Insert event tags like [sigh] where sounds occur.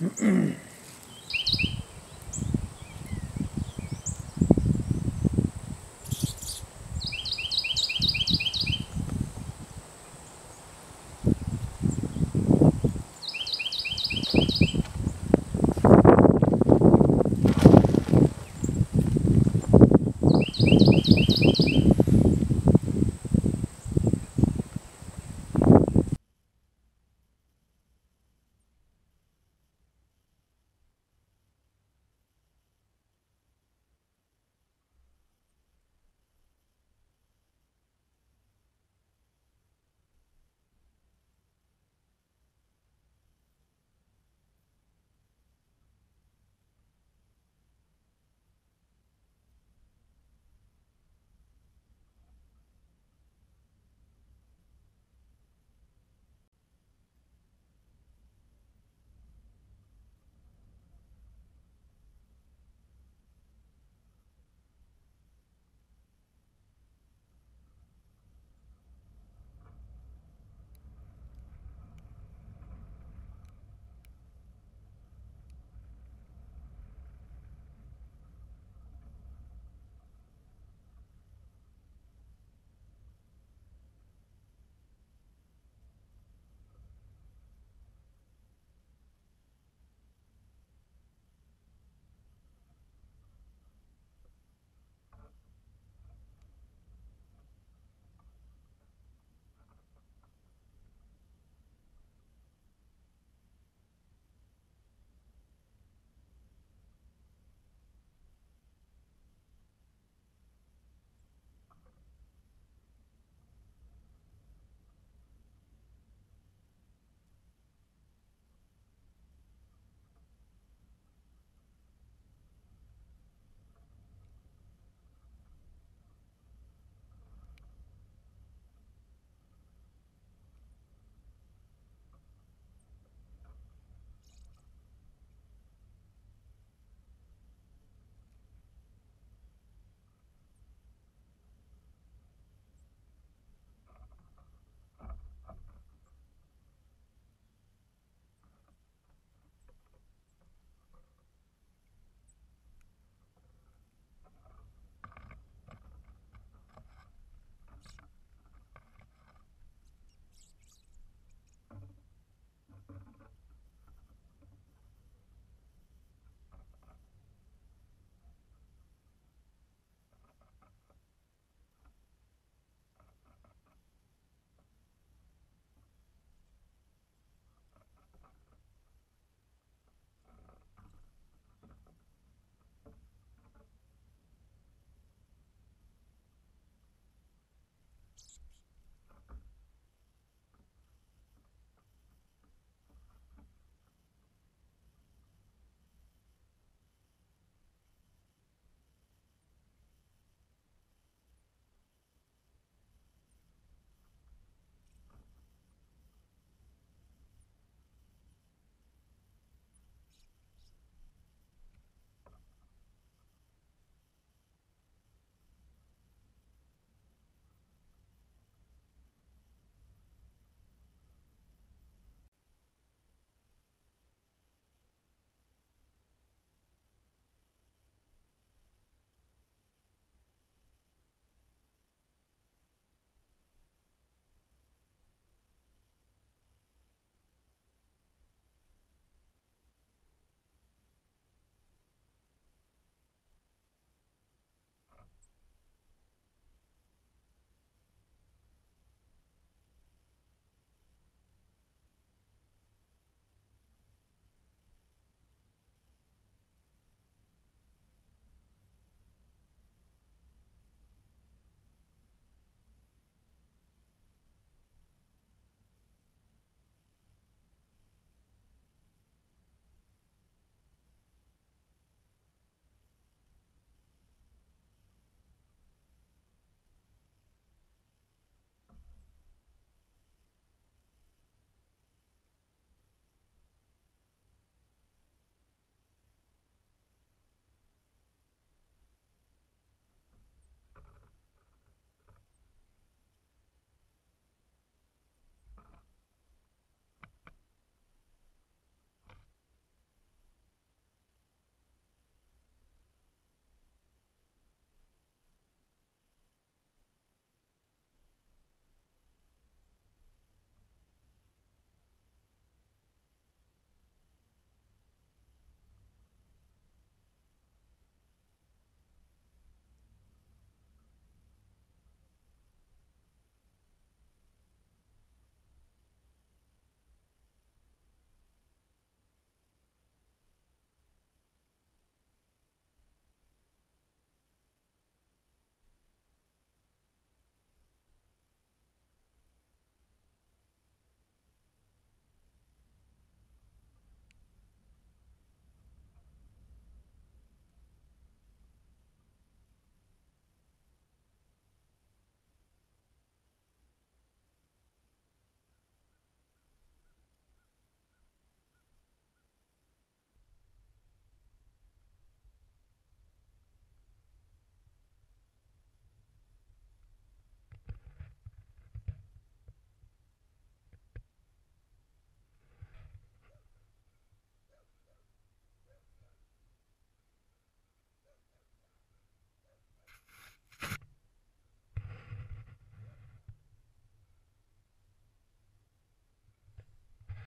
mm [clears throat]